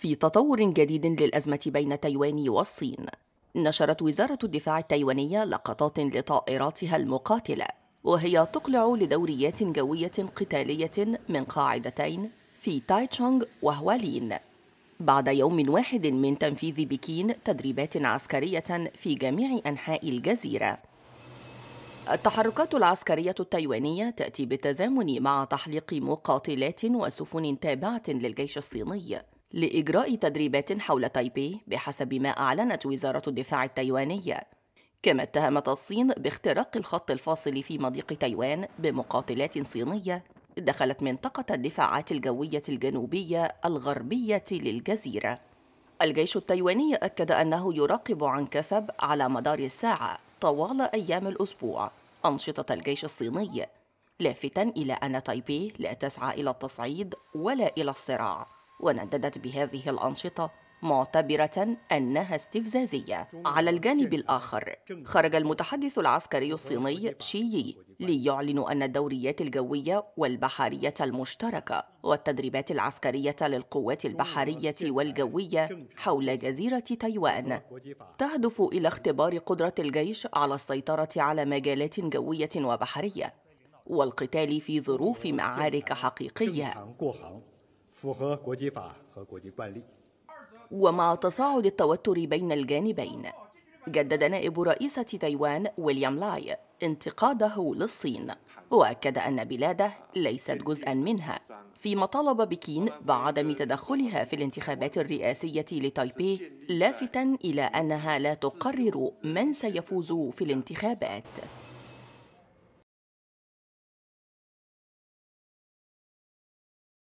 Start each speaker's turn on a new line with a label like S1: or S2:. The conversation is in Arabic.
S1: في تطور جديد للأزمة بين تايوان والصين. نشرت وزارة الدفاع التايوانية لقطات لطائراتها المقاتلة وهي تقلع لدوريات جوية قتالية من قاعدتين في تايتشونغ وهوالين بعد يوم واحد من تنفيذ بكين تدريبات عسكرية في جميع أنحاء الجزيرة. التحركات العسكرية التايوانية تأتي بالتزامن مع تحليق مقاتلات وسفن تابعة للجيش الصيني. لإجراء تدريبات حول تايبي بحسب ما أعلنت وزارة الدفاع التايوانية. كما اتهمت الصين باختراق الخط الفاصل في مضيق تايوان بمقاتلات صينية دخلت منطقة الدفاعات الجوية الجنوبية الغربية للجزيرة. الجيش التايواني أكد أنه يراقب عن كثب على مدار الساعة طوال أيام الأسبوع أنشطة الجيش الصيني لافتا إلى أن تايبي لا تسعى إلى التصعيد ولا إلى الصراع. ونددت بهذه الأنشطة معتبرة أنها استفزازية. على الجانب الآخر خرج المتحدث العسكري الصيني شيي ليعلن أن الدوريات الجوية والبحرية المشتركة والتدريبات العسكرية للقوات البحرية والجوية حول جزيرة تايوان تهدف إلى اختبار قدرة الجيش على السيطرة على مجالات جوية وبحرية والقتال في ظروف معارك حقيقية. ومع تصاعد التوتر بين الجانبين جدد نائب رئيسة تايوان ويليام لاي انتقاده للصين وأكد أن بلاده ليست جزءا منها فيما طالب بكين بعدم تدخلها في الانتخابات الرئاسية لتايبي لافتا إلى أنها لا تقرر من سيفوز في الانتخابات.